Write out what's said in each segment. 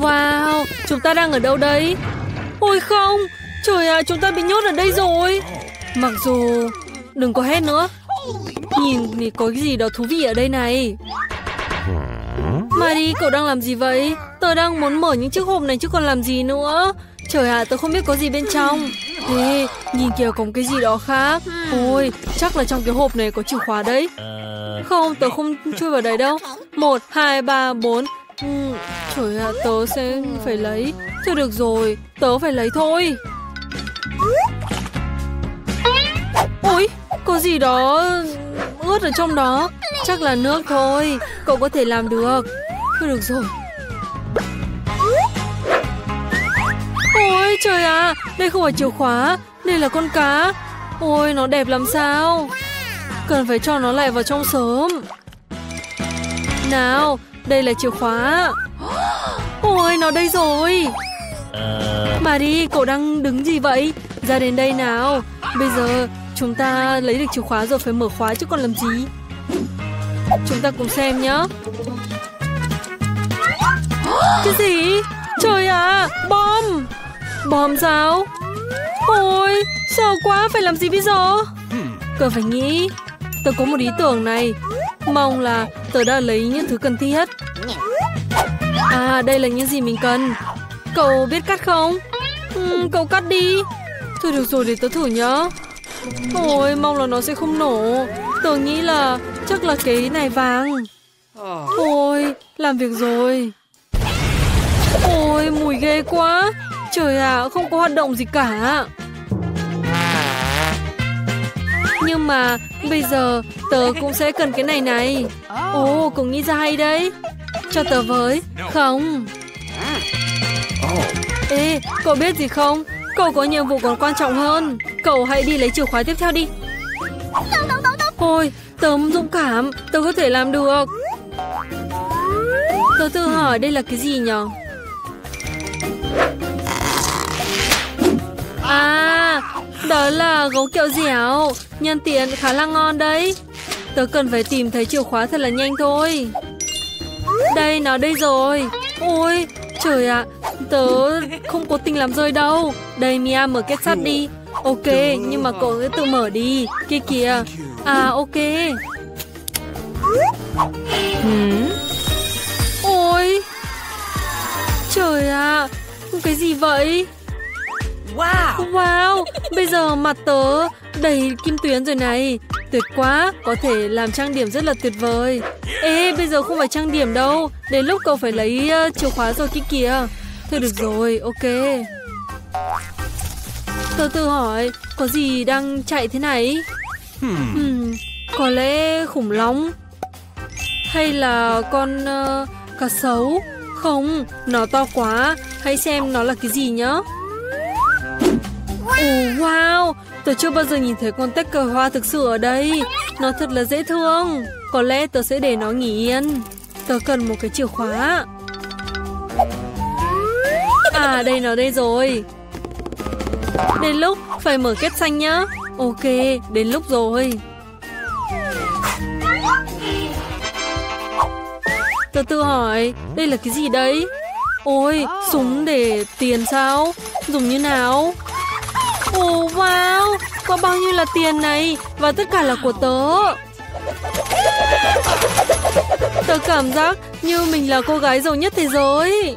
Wow, chúng ta đang ở đâu đấy? Ôi không, trời ạ, chúng ta bị nhốt ở đây rồi. Mặc dù... Đừng có hét nữa. Nhìn thì có cái gì đó thú vị ở đây này. Mari, cậu đang làm gì vậy? Tớ đang muốn mở những chiếc hộp này chứ còn làm gì nữa. Trời ạ, tớ không biết có gì bên trong. Ê, nhìn kìa có một cái gì đó khác. Ôi, chắc là trong cái hộp này có chìa khóa đấy. Không, tớ không chui vào đấy đâu. Một, hai, ba, bốn. Ừ, trời ạ, tớ sẽ phải lấy. Thôi được rồi, tớ phải lấy thôi. Ôi, có gì đó ướt ở trong đó. Chắc là nước thôi, cậu có thể làm được. Thôi được rồi. Ôi trời ạ, đây không phải chìa khóa, đây là con cá. Ôi, nó đẹp làm sao. Cần phải cho nó lại vào trong sớm. Nào, đây là chìa khóa. Ôi, nó đây rồi. Bà đi, cậu đang đứng gì vậy? Ra đến đây nào. Bây giờ chúng ta lấy được chìa khóa rồi phải mở khóa chứ còn làm gì. Chúng ta cùng xem nhé. Cái gì? Trời ạ, bom! Bom sao? Ôi, sợ quá, phải làm gì bây giờ? Cần phải nghĩ. Tớ có một ý tưởng này. Mong là tớ đã lấy những thứ cần thiết. À, đây là những gì mình cần. Cậu biết cắt không? Ừ, cậu cắt đi. Thôi được rồi, để tớ thử nhá. Ôi, mong là nó sẽ không nổ. Tớ nghĩ là chắc là cái này vàng. Ôi, làm việc rồi. Ôi, mùi ghê quá. Trời ạ, à, không có hoạt động gì cả. Nhưng mà bây giờ tớ cũng sẽ cần cái này này. Ồ, oh, cậu nghĩ ra hay đấy. Cho tớ với. Không. Ê, cậu biết gì không? Cậu có nhiệm vụ còn quan trọng hơn. Cậu hãy đi lấy chìa khóa tiếp theo đi. Ôi, tớ dũng cảm. Tớ có thể làm được. Tớ tự hỏi đây là cái gì nhở? À, đó là gấu kẹo dẻo. Nhân tiện khá là ngon đấy. Tớ cần phải tìm thấy chìa khóa thật là nhanh thôi. Đây, nó đây rồi. Ôi, trời ạ, à, tớ không cố tình làm rơi đâu. Đây, Mia mở kết sắt đi. Ok, nhưng mà cậu cứ tự mở đi. Kia kìa. À, ok. Hmm. Ôi, trời ạ, à, cái gì vậy? Wow. Wow, bây giờ mặt tớ đầy kim tuyến rồi này. Tuyệt quá, có thể làm trang điểm rất là tuyệt vời. Ê, bây giờ không phải trang điểm đâu. Đến lúc cậu phải lấy uh, chìa khóa rồi kia kìa. Thôi được rồi, ok. Tớ tự hỏi, có gì đang chạy thế này? Hmm. Hmm, có lẽ khủng long? Hay là con uh, cá sấu? Không, nó to quá. Hãy xem nó là cái gì nhá. Ồ oh, wow, tớ chưa bao giờ nhìn thấy con tách cờ hoa thực sự ở đây. Nó thật là dễ thương. Có lẽ tớ sẽ để nó nghỉ yên. Tớ cần một cái chìa khóa. À đây nó đây rồi. Đến lúc phải mở kết xanh nhá. Ok, đến lúc rồi. Tớ tự hỏi, đây là cái gì đấy? Ôi, súng để tiền sao? Dùng như nào? Bao nhiêu là tiền này và tất cả là của tớ. Tớ cảm giác như mình là cô gái giàu nhất thế giới.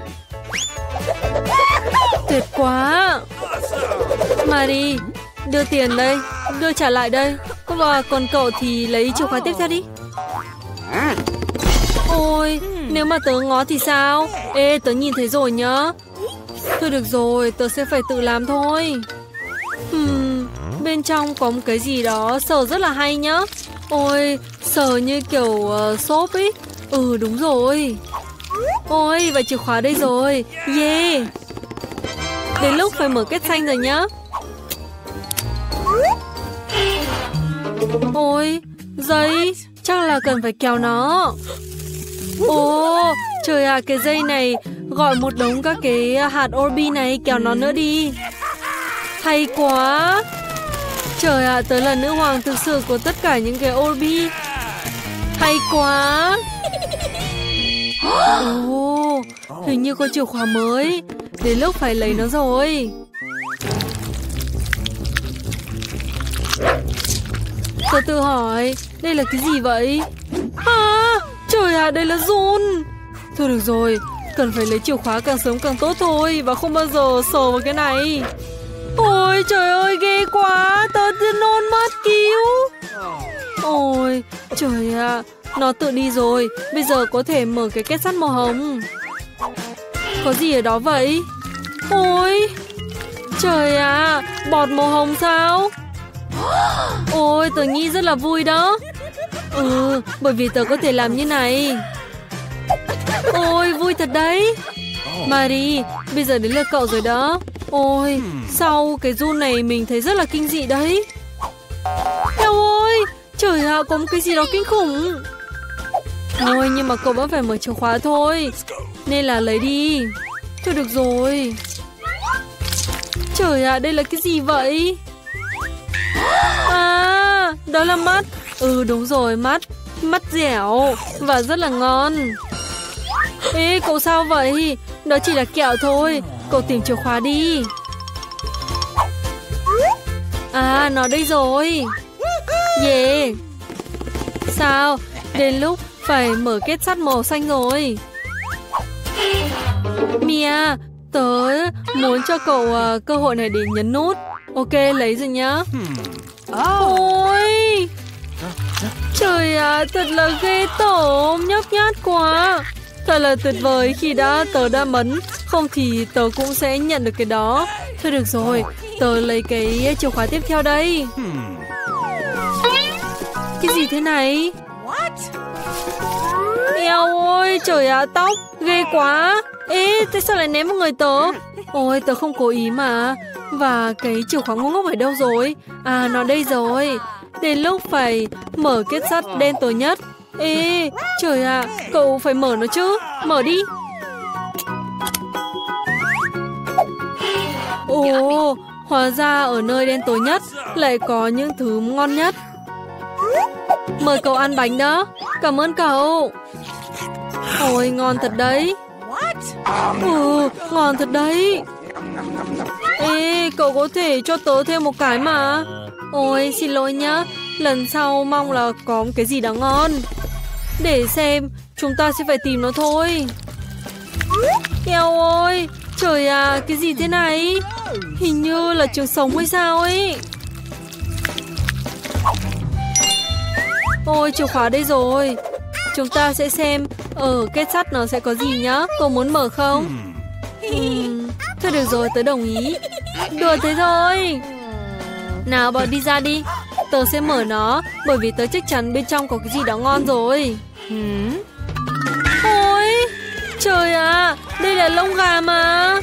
Tuyệt quá. Marie, đưa tiền đây, đưa trả lại đây. Và còn cậu thì lấy chìa khóa tiếp theo đi. Ôi, nếu mà tớ ngó thì sao? Ê, tớ nhìn thấy rồi nhá. Thôi được rồi, tớ sẽ phải tự làm thôi. Bên trong có một cái gì đó sờ rất là hay nhá. Ôi, sờ như kiểu uh, xốp ấy. Ừ, đúng rồi. Ôi, và chìa khóa đây rồi. Yeah. Đến lúc phải mở kết xanh rồi nhá. Ôi, dây, chắc là cần phải kéo nó. Ồ, trời ạ, à, cái dây này gọi một đống các cái hạt Orbi này kéo nó nữa đi. Hay quá Trời ạ, à, tớ là nữ hoàng thực sự của tất cả những cái Orbi Hay quá. Ồ, oh, Hình như có chìa khóa mới. Đến lúc phải lấy nó rồi. Tôi tự hỏi Đây là cái gì vậy? À trời à đây là run Thôi được rồi Cần phải lấy chìa khóa càng sớm càng tốt thôi Và không bao giờ sờ vào cái này Ôi trời ơi ghê quá Tớ nôn mất cứu. Ôi trời ạ à, Nó tự đi rồi Bây giờ có thể mở cái kết sắt màu hồng. Có gì ở đó vậy? Ôi Trời ạ à, Bọt màu hồng sao? Ôi tớ nghĩ rất là vui đó. Ừ Bởi vì tớ có thể làm như này. Ôi vui thật đấy. Marie Bây giờ đến lượt cậu rồi đó. Ôi Sau cái run này mình thấy rất là kinh dị đấy. Eo ơi Trời ạ à, có một cái gì đó kinh khủng. Ôi nhưng mà cậu vẫn phải mở chìa khóa thôi. Nên là lấy đi. Thôi được rồi. Trời ạ à, đây là cái gì vậy? À đó là mắt. Ừ đúng rồi mắt. Mắt dẻo Và rất là ngon. Ê cậu sao vậy? Đó chỉ là kẹo thôi. Cậu tìm chìa khóa đi. À nó đây rồi. Yeah. Sao? Đến lúc phải mở kết sắt màu xanh rồi. Mia Tớ muốn cho cậu uh, cơ hội này để nhấn nút. Ok lấy rồi nhá. Ôi! Trời ạ à, thật là ghê tởm Nhóc nhát quá. Thật là tuyệt vời, khi đã, tớ đã mấn. Không thì tớ cũng sẽ nhận được cái đó. Thôi được rồi, Tớ lấy cái chìa khóa tiếp theo đây. Cái gì thế này? Eo ôi trời ạ, tóc Ghê quá. Ê tại sao lại ném một người tớ? Ôi, tớ không cố ý mà. Và cái chìa khóa ngu ngốc ở đâu rồi? À nó đây rồi. Đến lúc phải mở kết sắt đen tối nhất. Ê, trời ạ, à, cậu phải mở nó chứ, mở đi. Ồ, hóa ra ở nơi đen tối nhất lại có những thứ ngon nhất. Mời cậu ăn bánh đó, cảm ơn cậu. Ôi, ngon thật đấy. Ừ, ngon thật đấy. Ê, cậu có thể cho tớ thêm một cái mà. Ôi, xin lỗi nhá, lần sau mong là có cái gì đó ngon. Để xem, chúng ta sẽ phải tìm nó thôi. Eo ơi, trời à, cái gì thế này? Hình như là trường sống hay sao ấy. Ôi, chìa khóa đây rồi. Chúng ta sẽ xem ở kết sắt nó sẽ có gì nhá. Cô muốn mở không? Uhm, thôi được rồi, tớ đồng ý. Đùa thế thôi. Nào, bọn đi ra đi. Tớ sẽ mở nó bởi vì tớ chắc chắn bên trong có cái gì đó ngon rồi. Hmm. Ôi, trời ạ, à, đây là lông gà mà.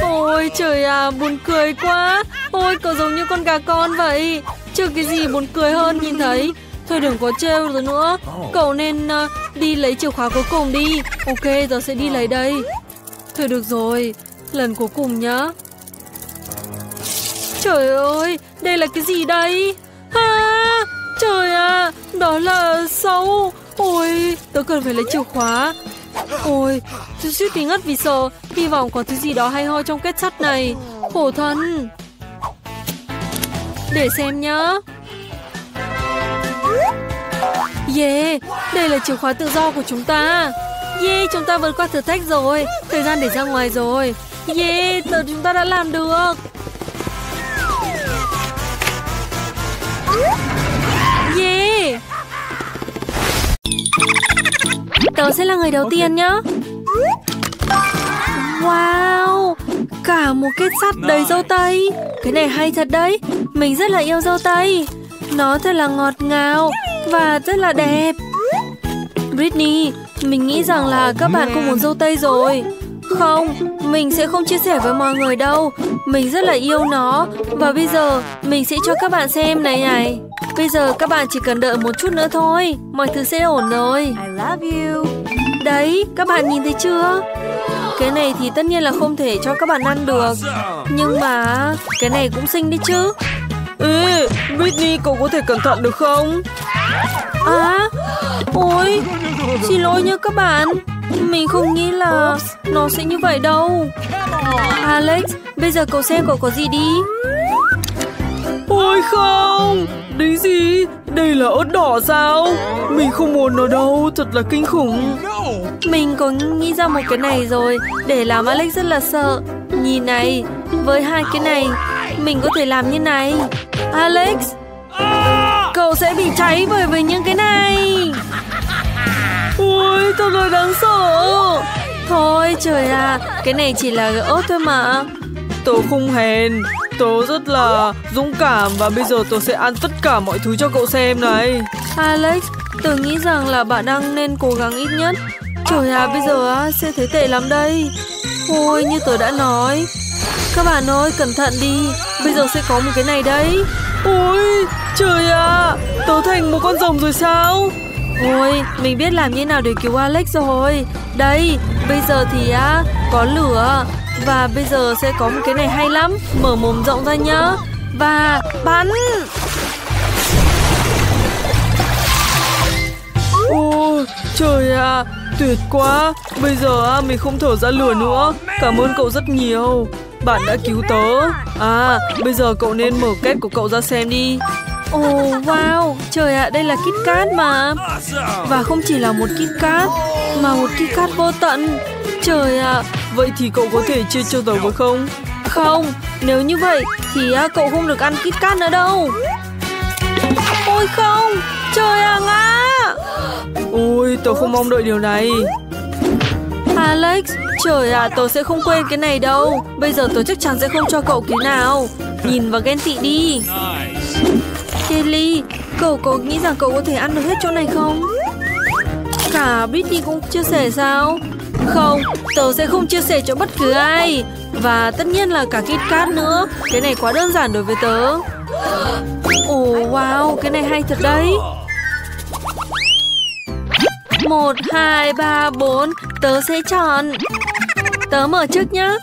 Ôi trời à, buồn cười quá. Ôi, cậu giống như con gà con vậy. Chưa cái gì buồn cười hơn nhìn thấy. Thôi đừng có trêu rồi nữa. Cậu nên uh, đi lấy chìa khóa cuối cùng đi. Ok, giờ sẽ đi lấy đây. Thôi được rồi, lần cuối cùng nhá. Trời ơi, đây là cái gì đây? Ha! trời à, đó là sâu. Ôi, tớ cần phải lấy chìa khóa. Ôi, tôi suýt tí ngất vì sợ. Hy vọng có thứ gì đó hay ho trong kết sắt này. Khổ thân. Để xem nhá. Yeah, đây là chìa khóa tự do của chúng ta. Yeah, chúng ta vượt qua thử thách rồi. Thời gian để ra ngoài rồi. Yeah, tớ chúng ta đã làm được. Yeah Tớ sẽ là người đầu tiên nhá. Wow Cả một kết sắt đầy dâu tây. Cái này hay thật đấy. Mình rất là yêu dâu tây. Nó thật là ngọt ngào Và rất là đẹp. Britney Mình nghĩ rằng là các bạn không muốn dâu tây rồi. Không Mình sẽ không chia sẻ với mọi người đâu Mình rất là yêu nó. Và bây giờ Mình sẽ cho các bạn xem này này. Bây giờ các bạn chỉ cần đợi một chút nữa thôi. Mọi thứ sẽ ổn rồi. I love you. Đấy, các bạn nhìn thấy chưa? Cái này thì tất nhiên là không thể cho các bạn ăn được. Nhưng mà Cái này cũng xinh đấy chứ. Ê, Britney cậu có thể cẩn thận được không? À, ôi Xin lỗi nhé các bạn. Mình không nghĩ là nó sẽ như vậy đâu. Alex, bây giờ cậu xem cậu có gì đi. Ôi không Đấy gì? Đây là ớt đỏ sao? Mình không muốn nó đâu Thật là kinh khủng. Mình có nghĩ ra một cái này rồi Để làm Alex rất là sợ. Nhìn này Với hai cái này Mình có thể làm như này. Alex Cậu sẽ bị cháy bởi vì những cái này. Ôi thật là đáng sợ. Thôi trời à Cái này chỉ là ớt thôi mà Tớ không hèn. Tớ rất là dũng cảm Và bây giờ tớ sẽ ăn tất cả mọi thứ cho cậu xem này. Alex Tớ nghĩ rằng là bạn đang nên cố gắng ít nhất. Trời à bây giờ á sẽ thấy tệ lắm đây. Ôi như tớ đã nói. Các bạn ơi cẩn thận đi. Bây giờ sẽ có một cái này đấy. Ôi trời à Tớ thành một con rồng rồi sao? Ôi mình biết làm như nào để cứu Alex rồi. Đây bây giờ thì á có lửa và bây giờ sẽ có một cái này hay lắm. Mở mồm rộng ra nhá. Và bắn. Ôi trời à Tuyệt quá. Bây giờ á, mình không thở ra lửa nữa. Cảm ơn cậu rất nhiều. Bạn đã cứu tớ. À bây giờ cậu nên mở két của cậu ra xem đi. Ồ oh, wow. Trời ạ đây là Kit Kat mà. Và không chỉ là một Kit Kat Mà một Kit Kat vô tận. Trời ạ. Vậy thì cậu có thể chia cho tớ với không? Không Nếu như vậy thì cậu không được ăn Kit Kat nữa đâu. Ôi không Trời ạ ngã. Ôi tớ không mong đợi điều này. Alex Trời ạ tớ sẽ không quên cái này đâu. Bây giờ tớ chắc chắn sẽ không cho cậu cái nào. Nhìn và ghen tị đi. Kelly Cậu có nghĩ rằng cậu có thể ăn được hết chỗ này không? Cả Britney cũng chia sẻ sao không? Tớ sẽ không chia sẻ cho bất cứ ai. Và tất nhiên là cả Kit Kat nữa. Cái này quá đơn giản đối với tớ. Ồ oh, wow Cái này hay thật đấy. Một, hai, ba, bốn. Tớ sẽ chọn. Tớ mở trước nhá.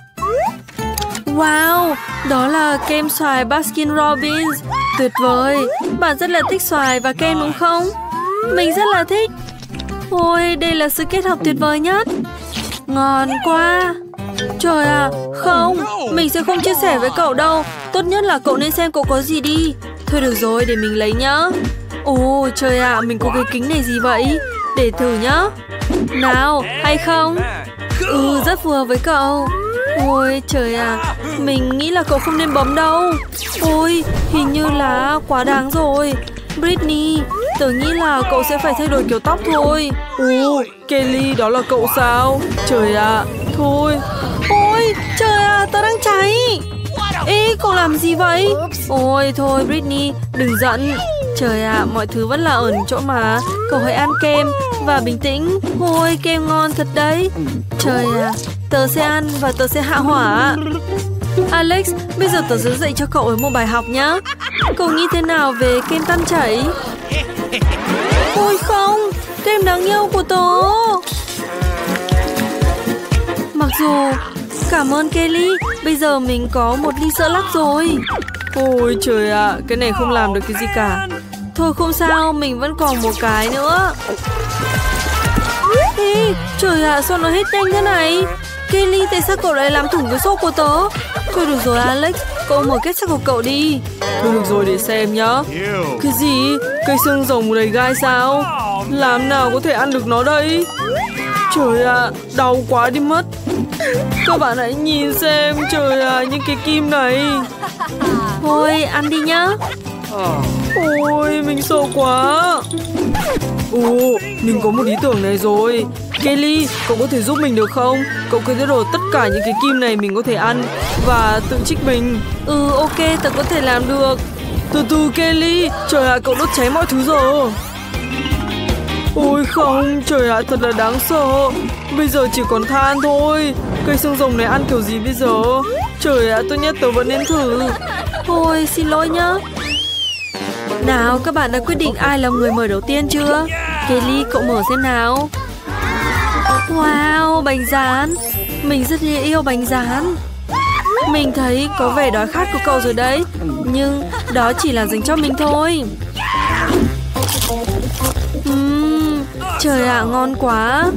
Wow, đó là kem xoài Baskin Robbins. Tuyệt vời. Bạn rất là thích xoài và kem đúng không? Mình rất là thích. Ôi, đây là sự kết hợp tuyệt vời nhất. Ngon quá. Trời à, không Mình sẽ không chia sẻ với cậu đâu. Tốt nhất là cậu nên xem cậu có gì đi. Thôi được rồi, để mình lấy nhá. Ồ, trời ạ, à, mình có cái kính này gì vậy? Để thử nhá. Nào, hay không? Ừ, rất phù hợp với cậu. Ôi trời à Mình nghĩ là cậu không nên bấm đâu. Ôi hình như là quá đáng rồi. Britney Tớ nghĩ là cậu sẽ phải thay đổi kiểu tóc thôi. Ồ Kelly đó là cậu sao? Trời ạ. À, Thôi. Ôi trời ạ à, tớ đang cháy. Ê cậu làm gì vậy? Ôi thôi Britney Đừng giận. Trời ạ, à, mọi thứ vẫn là ổn chỗ mà. Cậu hãy ăn kem và bình tĩnh. Ôi, kem ngon thật đấy. Trời ạ, à, tớ sẽ ăn và tớ sẽ hạ hỏa. Alex, bây giờ tớ sẽ dạy cho cậu ấy một bài học nhá. Cậu nghĩ thế nào về kem tan chảy? Ôi không, kem đáng yêu của tớ. Mặc dù Cảm ơn Kelly Bây giờ mình có một ly sữa lắc rồi. Ôi trời ạ, à, cái này không làm được cái gì cả. Thôi không sao, mình vẫn còn một cái nữa. Ê, trời ạ, à, sao nó hết nhanh thế này? Kelly, tại sao cậu lại làm thủng cái xô của tớ? Thôi được rồi Alex, cậu mở kết sắt của cậu đi. Thôi được rồi để xem nhá. Cái gì, cây xương rồng đầy gai sao? Làm nào có thể ăn được nó đây? Trời ạ, à, đau quá đi mất. Các bạn hãy nhìn xem, trời ạ, à, những cái kim này. Thôi, ăn đi nhá. Ôi, mình sợ quá. Ồ, mình có một ý tưởng này rồi. Kelly, cậu có thể giúp mình được không? Cậu cứ thay đổ tất cả những cái kim này mình có thể ăn Và tự trích mình. Ừ, ok, tớ có thể làm được. Từ từ Kelly, trời ạ, cậu đốt cháy mọi thứ rồi. Ôi không, trời ạ, thật là đáng sợ. Bây giờ chỉ còn than thôi. Cây xương rồng này ăn kiểu gì bây giờ? Trời ạ, tốt nhất tớ vẫn nên thử. Thôi, xin lỗi nhá. Nào các bạn đã quyết định ai là người mở đầu tiên chưa? Kelly cậu mở xem nào. Wow bánh rán. Mình rất yêu bánh rán. Mình thấy có vẻ đói khát của cậu rồi đấy. Nhưng đó chỉ là dành cho mình thôi uhm, Trời ạ à, ngon quá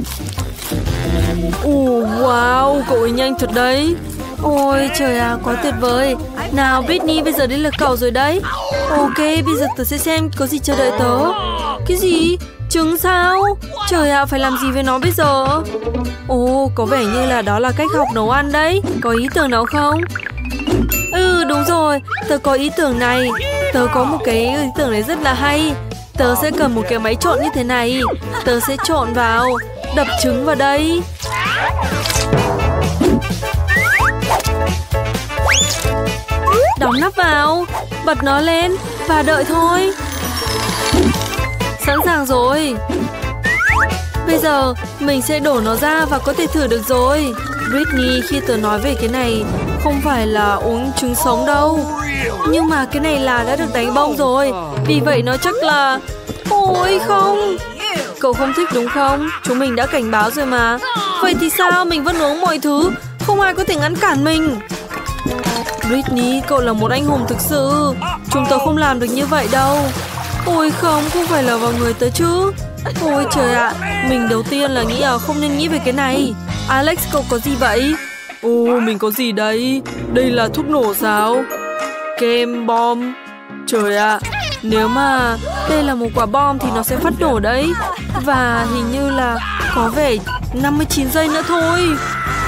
Ồ, wow, cậu ấy nhanh thật đấy Ôi trời à, quá tuyệt vời Nào Britney, bây giờ đến lượt cậu rồi đấy Ok, bây giờ tớ sẽ xem có gì chờ đợi tớ Cái gì? Trứng sao? Trời ạ, à, phải làm gì với nó bây giờ? Ồ, có vẻ như là đó là cách học nấu ăn đấy Có ý tưởng nào không? Ừ, đúng rồi, tớ có ý tưởng này. Tớ có một cái ý tưởng này rất là hay. Tớ sẽ cầm một cái máy trộn như thế này. Tớ sẽ trộn vào Đập trứng vào đây. Đóng nắp vào Bật nó lên Và đợi thôi. Sẵn sàng rồi. Bây giờ mình sẽ đổ nó ra và có thể thử được rồi. Britney khi tớ nói về cái này không phải là uống trứng sống đâu. Nhưng mà cái này là đã được đánh bông rồi. Vì vậy nó chắc là Ôi không. Cậu không thích đúng không? Chúng mình đã cảnh báo rồi mà. Vậy thì sao? Mình vẫn uống mọi thứ. Không ai có thể ngăn cản mình. Britney, cậu là một anh hùng thực sự. Chúng tôi không làm được như vậy đâu. Ôi không, không phải là vào người tớ chứ. Ôi trời ạ, mình đầu tiên là nghĩ là không nên nghĩ về cái này. Alex, cậu có gì vậy? Ồ, mình có gì đấy? Đây là thuốc nổ sao? Kem bom Trời ạ, nếu mà đây là một quả bom thì nó sẽ phát nổ đấy Và hình như là có vẻ 59 giây nữa thôi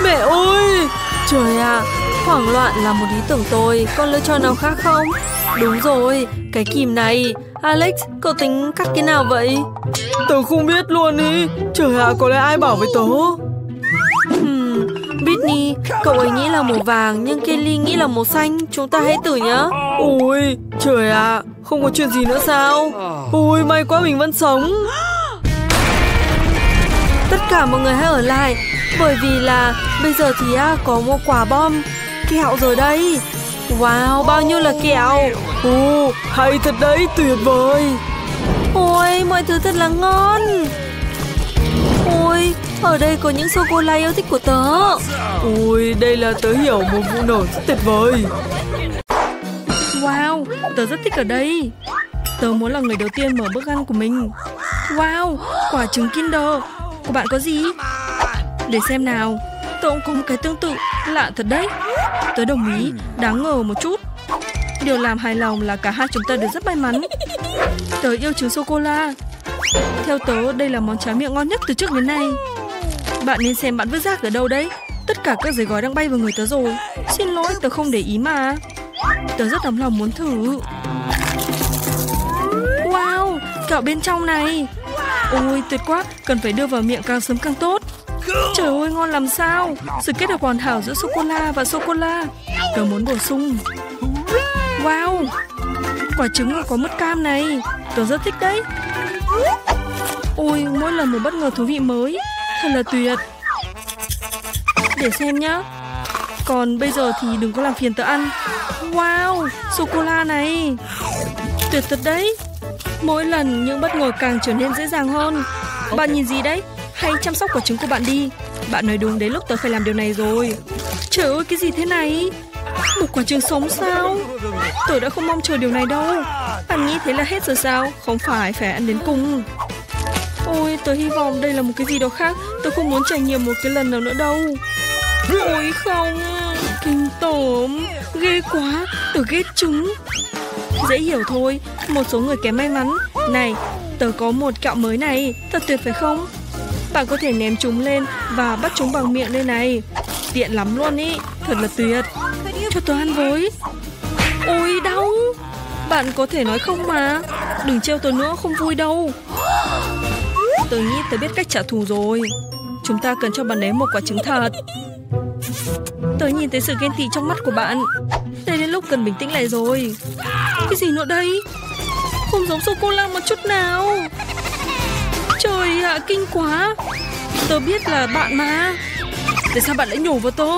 Mẹ ơi Trời ạ, hoảng loạn là một ý tưởng tôi con lựa chọn nào khác không? Đúng rồi, cái kìm này Alex, cậu tính cắt cái nào vậy? Tớ không biết luôn ý Trời ạ, có lẽ ai bảo với tớ Britney, cậu ấy nghĩ là màu vàng Nhưng Kelly nghĩ là màu xanh. Chúng ta hãy thử nhá. Ôi, trời ạ, không có chuyện gì nữa sao? Ôi, may quá mình vẫn sống. Tất cả mọi người hãy ở lại. Bởi vì là bây giờ thì à, có một quả bom. Kẹo rồi đây. Wow, bao nhiêu là kẹo? Ồ, hay thật đấy, tuyệt vời. Ôi, mọi thứ thật là ngon. Ôi, ở đây có những sô-cô-la yêu thích của tớ. Ôi, đây là tớ hiểu một vụ nổ rất tuyệt vời. Wow, tớ rất thích ở đây. Tớ muốn là người đầu tiên mở bữa ăn của mình. Wow, quả trứng Kinder. Của bạn có gì? Để xem nào. Tớ cũng có một cái tương tự Lạ thật đấy. Tớ đồng ý Đáng ngờ một chút. Điều làm hài lòng là cả hai chúng ta đều rất may mắn. Tớ yêu trứng sô-cô-la theo tớ, đây là món tráng miệng ngon nhất từ trước đến nay. Bạn nên xem bạn vứt rác ở đâu đấy. Tất cả các giấy gói đang bay vào người tớ rồi. Xin lỗi, tớ không để ý mà. Tớ rất nóng lòng muốn thử. Wow, Kẹo bên trong này. Ôi, tuyệt quá, Cần phải đưa vào miệng càng sớm càng tốt. Trời ơi, ngon làm sao. Sự kết hợp hoàn hảo giữa sô-cô-la và sô-cô-la. Tớ muốn bổ sung. Wow, Quả trứng có mứt cam này. Tớ rất thích đấy. Ôi mỗi lần một bất ngờ thú vị mới. Thật là tuyệt. Để xem nhá. Còn bây giờ thì đừng có làm phiền tớ ăn. Wow Sô-cô-la này. Tuyệt thật đấy. Mỗi lần những bất ngờ càng trở nên dễ dàng hơn. Bạn nhìn gì đấy? Hãy chăm sóc quả trứng của bạn đi. Bạn nói đúng đến lúc tớ phải làm điều này rồi. Trời ơi cái gì thế này? Một quả trứng sống sao? Tớ đã không mong chờ điều này đâu bạn nghĩ thế là hết rồi sao? Không phải phải ăn đến cùng. Ôi, tớ hy vọng đây là một cái gì đó khác. Tớ không muốn trải nghiệm một cái lần nào nữa đâu. Ôi không, Kinh tởm, Ghê quá, Tớ ghét trứng Dễ hiểu thôi, Một số người kém may mắn. Này, Tớ có một kẹo mới này, Thật tuyệt phải không? Bạn có thể ném chúng lên và bắt chúng bằng miệng đây này. Tiện lắm luôn ý, Thật là tuyệt. Cho tớ ăn với. Ôi, đau. Bạn có thể nói không mà. Đừng trêu tớ nữa không vui đâu. Tớ nghĩ tớ biết cách trả thù rồi. Chúng ta cần cho bạn ấy một quả trứng thật. Tớ nhìn thấy sự ghen tị trong mắt của bạn. Đây đến lúc cần bình tĩnh lại rồi. Cái gì nữa đây? Không giống sô-cô-la một chút nào. Trời ạ, à, kinh quá. Tớ biết là bạn mà. Tại sao bạn lại nhổ vào tớ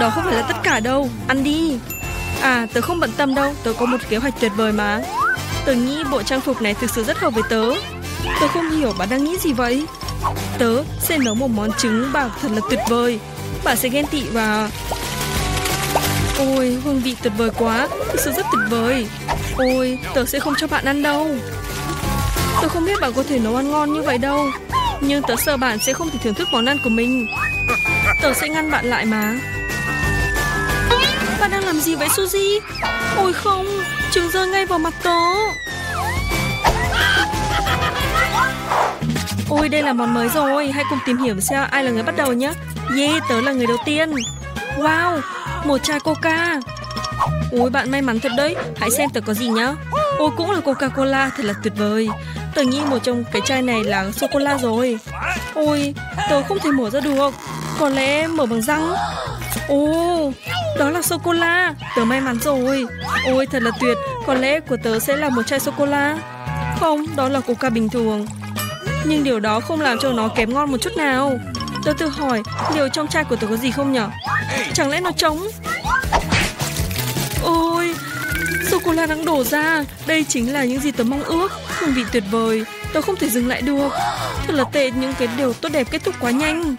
Đó không phải là tất cả đâu. Ăn đi. À tớ không bận tâm đâu, Tớ có một kế hoạch tuyệt vời mà. Tớ nghĩ bộ trang phục này thực sự rất hợp với tớ. Tớ không hiểu bà đang nghĩ gì vậy. Tớ sẽ nấu một món trứng bạc thật là tuyệt vời. Bà sẽ ghen tị và Ôi, hương vị tuyệt vời quá, Thực sự rất tuyệt vời. Ôi, tớ sẽ không cho bạn ăn đâu. Tớ không biết bạn có thể nấu ăn ngon như vậy đâu, Nhưng tớ sợ bạn sẽ không thể thưởng thức món ăn của mình. Tớ sẽ ngăn bạn lại mà. Bạn đang làm gì vậy, Suzy? Ôi không, trường rơi ngay vào mặt tớ. Ôi, đây là món mới rồi, Hãy cùng tìm hiểu xem ai là người bắt đầu nhé. Yeah tớ là người đầu tiên. Wow, Một chai coca. Ôi, bạn may mắn thật đấy, Hãy xem tớ có gì nhá. Ôi, cũng là Coca-Cola, Thật là tuyệt vời. Tớ nghĩ một trong cái chai này là sô-cô-la rồi. Ôi, Tớ không thể mở ra được, Có lẽ mở bằng răng. Ồ đó là sô-cô-la. Tớ may mắn rồi. Ôi, thật là tuyệt. Có lẽ của tớ sẽ là một chai sô-cô-la. Không, Đó là coca bình thường. Nhưng điều đó không làm cho nó kém ngon một chút nào. Tớ tự hỏi, Liệu trong chai của tớ có gì không nhở? Chẳng lẽ nó trống? Ôi, Sô-cô-la đang đổ ra. Đây chính là những gì tớ mong ước. Hương vị tuyệt vời. Tớ không thể dừng lại được. Thật là tệ những cái điều tốt đẹp kết thúc quá nhanh.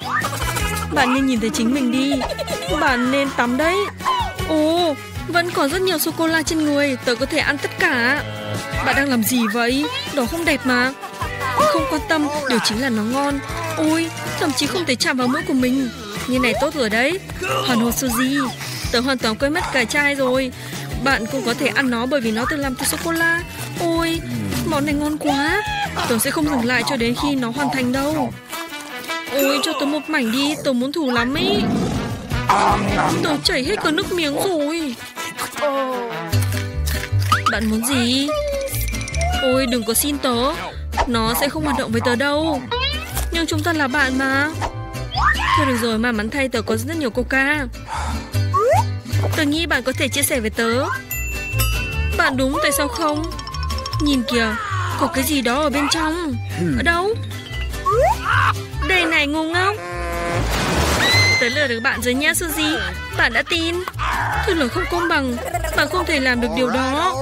Bạn nên nhìn thấy chính mình đi. Bạn nên tắm đấy. Ồ, Vẫn còn rất nhiều sô-cô-la trên người. Tớ có thể ăn tất cả. Bạn đang làm gì vậy? Đó không đẹp mà. Không quan tâm, Điều chính là nó ngon. Ôi, Thậm chí không thể chạm vào mũi của mình. Như này tốt rồi đấy. Hoàn hồ Suzy Tớ hoàn toàn quên mất cả chai rồi. Bạn cũng có thể ăn nó bởi vì nó được làm từ sô-cô-la. Ôi, Món này ngon quá. Tớ sẽ không dừng lại cho đến khi nó hoàn thành đâu. Ôi, cho tớ một mảnh đi, Tớ muốn thử lắm ấy. Tớ chảy hết cả nước miếng rồi. Bạn muốn gì? Ôi, đừng có xin tớ. Nó sẽ không hoạt động với tớ đâu. Nhưng chúng ta là bạn mà. Thôi được rồi, mà mắn thay tớ có rất nhiều coca. Tớ nghĩ bạn có thể chia sẻ với tớ. Bạn đúng, tại sao không? Nhìn kìa, Có cái gì đó ở bên trong. Ở đâu? Đây này ngu ngốc. Tớ lừa được bạn rồi nha Suzy. Bạn đã tin. Thật là không công bằng. Bạn không thể làm được điều đó.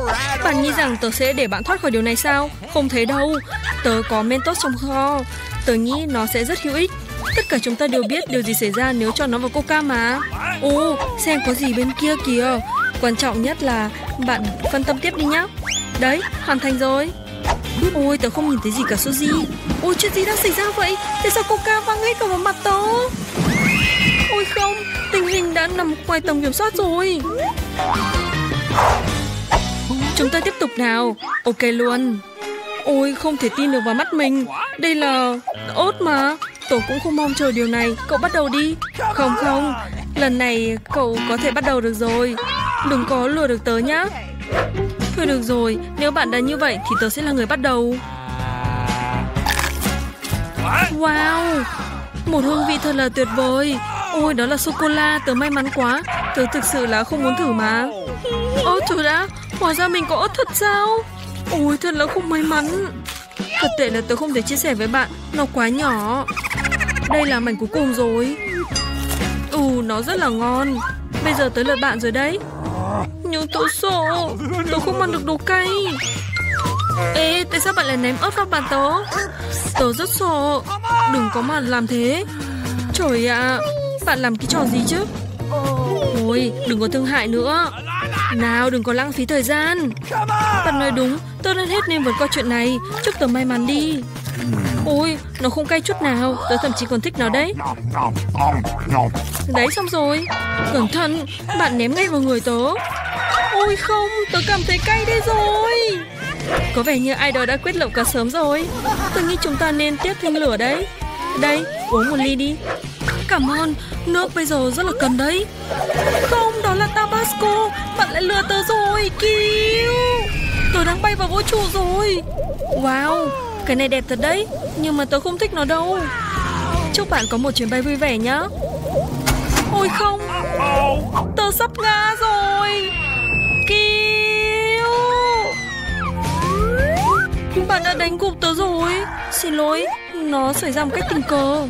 Bạn nghĩ rằng tớ sẽ để bạn thoát khỏi điều này sao? Không thế đâu. Tớ có Mentos trong kho. Tớ nghĩ nó sẽ rất hữu ích. Tất cả chúng ta đều biết điều gì xảy ra nếu cho nó vào coca mà. Ồ, xem có gì bên kia kìa. Quan trọng nhất là bạn phân tâm tiếp đi nhá. Đấy, hoàn thành rồi. Ôi, tớ không nhìn thấy gì cả Suzy. Ôi, chuyện gì đang xảy ra vậy? Tại sao coca văng hết cả vào mặt tớ? Ôi không, tình hình đã nằm ngoài tầm kiểm soát rồi. Chúng ta tiếp tục nào. Ok luôn. Ôi, không thể tin được vào mắt mình. Đây là ớt mà. Tớ cũng không mong chờ điều này. Cậu bắt đầu đi. Không không. Lần này cậu có thể bắt đầu được rồi. Đừng có lừa được tớ nhá. Thôi được rồi. Nếu bạn đã như vậy thì tớ sẽ là người bắt đầu. Wow, Một hương vị thật là tuyệt vời. Ôi, đó là sô-cô-la, Tớ may mắn quá. Tớ thực sự là không muốn thử mà. Ôi thử đã, Hóa ra mình có ớt thật sao? Ôi, thật là không may mắn. Thật tệ là tớ không thể chia sẻ với bạn, Nó quá nhỏ. Đây là mảnh cuối cùng rồi. Ừ nó rất là ngon. Bây giờ tới lượt bạn rồi đấy. Nhưng tớ sợ. Tớ không ăn được đồ cay. Ê, tại sao bạn lại ném ớt vào bàn tớ? Tớ rất sợ. Đừng có mà làm thế. Trời ạ, Bạn làm cái trò gì chứ? Ôi, đừng có thương hại nữa. Nào, đừng có lãng phí thời gian. Bạn nói đúng Tôi nên hết nên vượt qua chuyện này. Chúc tớ may mắn đi. Ôi, nó không cay chút nào. Tớ thậm chí còn thích nó đấy. Đấy, xong rồi. Cẩn thận, Bạn ném ngay vào người tớ. Ôi không, Tớ cảm thấy cay đây rồi. Có vẻ như ai đó đã quyết lậu cả sớm rồi. Tôi nghĩ chúng ta nên tiếp thêm lửa đấy. Đây, uống một ly đi. Cảm ơn, Nước bây giờ rất là cần đấy. Không, đó là Tabasco. Bạn lại lừa tớ rồi Cứu Tớ đang bay vào vũ trụ rồi. Wow. Cái này đẹp thật đấy, Nhưng mà tớ không thích nó đâu. Chúc bạn có một chuyến bay vui vẻ nhá. Ôi không, Tớ sắp ngã rồi. Cứu Bạn đã đánh gục tớ rồi. Xin lỗi, Nó xảy ra một cách tình cờ.